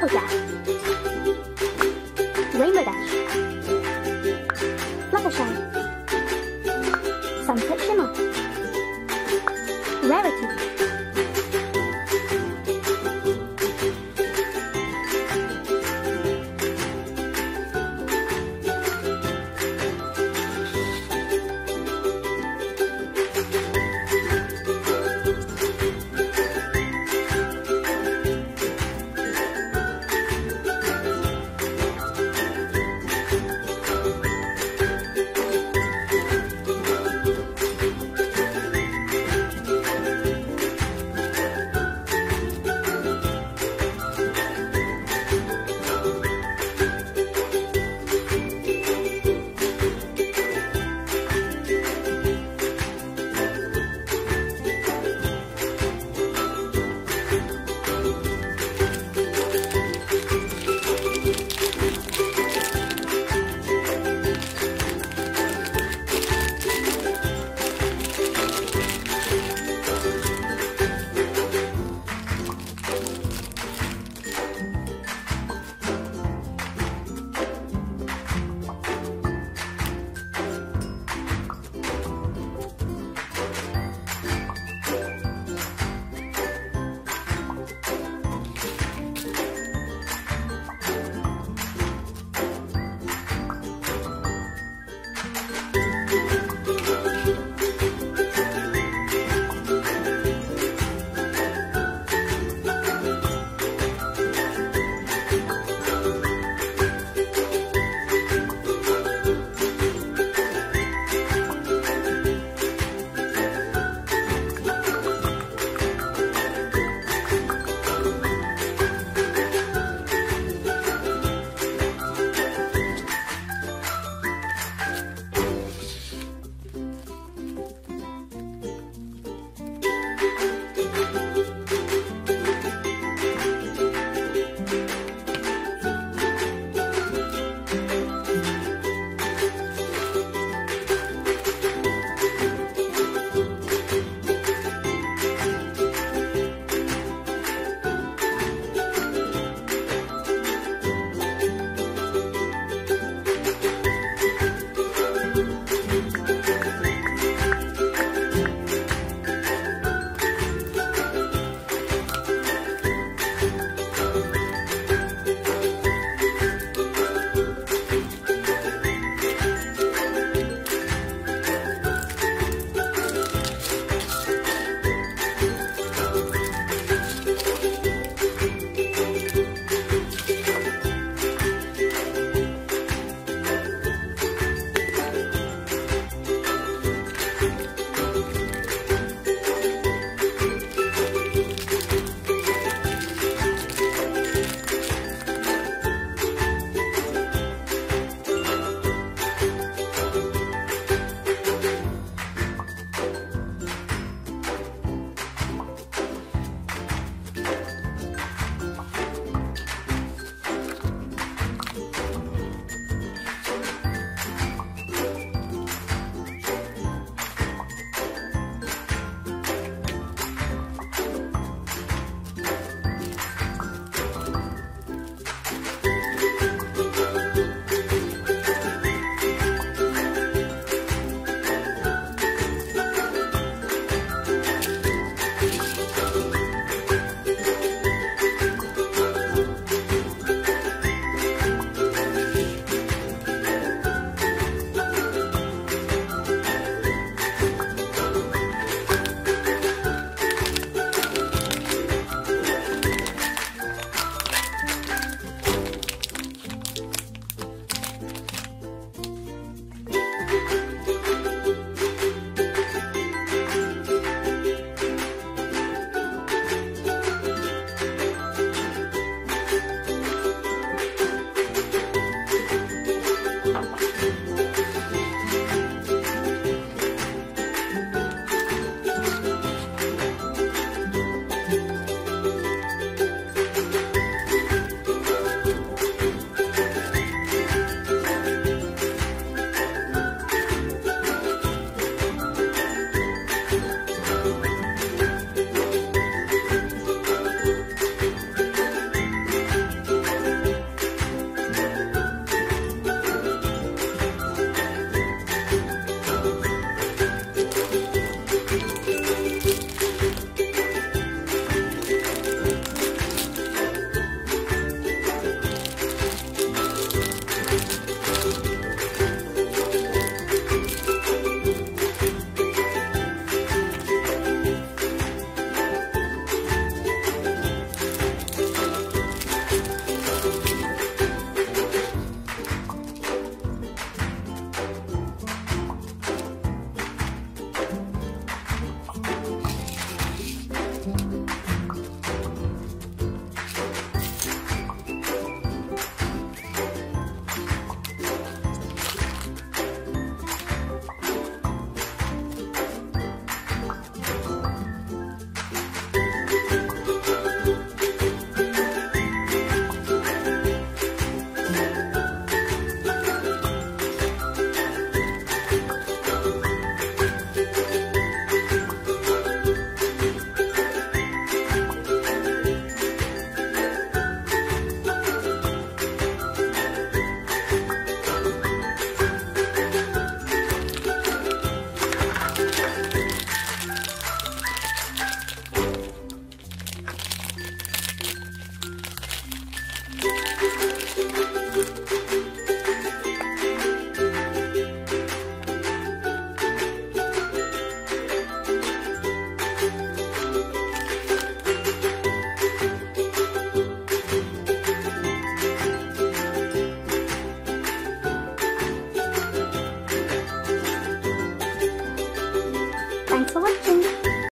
不加